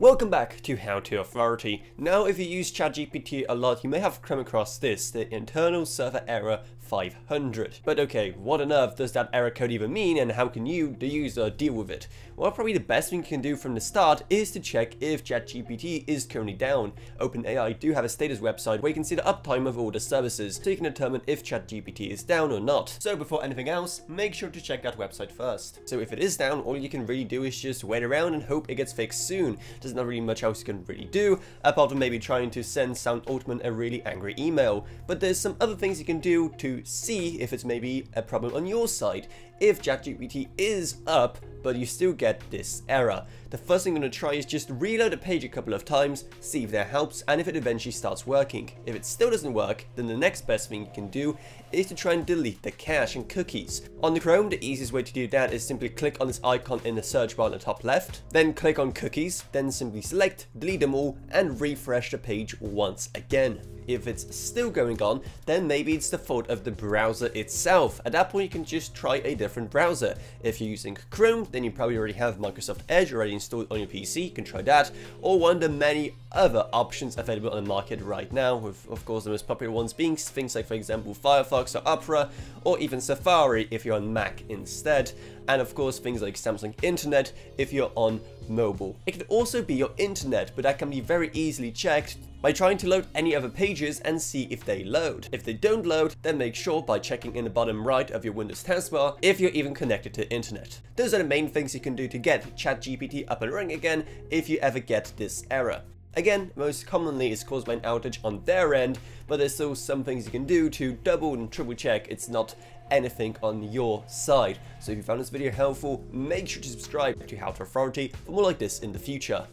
Welcome back to How to Authority. Now if you use ChatGPT a lot you may have come across this, the internal server error 500. But okay, what on earth does that error code even mean and how can you, the user, deal with it? Well, probably the best thing you can do from the start is to check if ChatGPT is currently down. OpenAI do have a status website where you can see the uptime of all the services, so you can determine if ChatGPT is down or not. So before anything else, make sure to check that website first. So if it is down, all you can really do is just wait around and hope it gets fixed soon. There's not really much else you can really do, apart from maybe trying to send Sam Altman a really angry email. But there's some other things you can do to see if it's maybe a problem on your side. If ChatGPT is up, but you still get this error. The first thing I'm going to try is just reload a page a couple of times, see if that helps, and if it eventually starts working. If it still doesn't work, then the next best thing you can do is to try and delete the cache and cookies. On the Chrome, the easiest way to do that is simply click on this icon in the search bar on the top left, then click on cookies, then simply select, delete them all, and refresh the page once again. If it's still going on, then maybe it's the fault of the browser itself. At that point, you can just try a different browser. If you're using Chrome, then you probably already have Microsoft Edge already installed on your PC, you can try that, or one of the many other options available on the market right now, with of course the most popular ones being things like for example Firefox or Opera, or even Safari if you're on Mac instead, and of course things like Samsung Internet if you're on mobile. It can also be your internet, but that can be very easily checked by trying to load any other pages and see if they load. If they don't load, then make sure by checking in the bottom right of your Windows taskbar if you're even connected to internet. Those are the main things you can do to get ChatGPT up and running again if you ever get this error. Again, most commonly it's caused by an outage on their end, but there's still some things you can do to double and triple check it's not anything on your side. So if you found this video helpful, make sure to subscribe to How to Authority for more like this in the future.